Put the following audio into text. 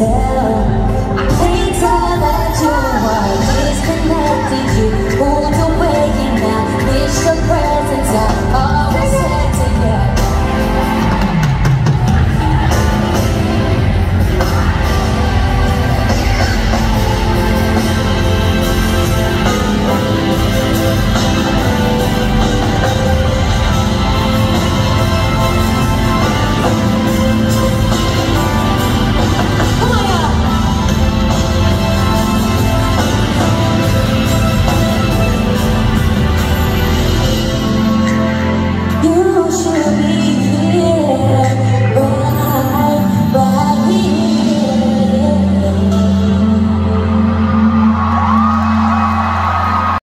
tell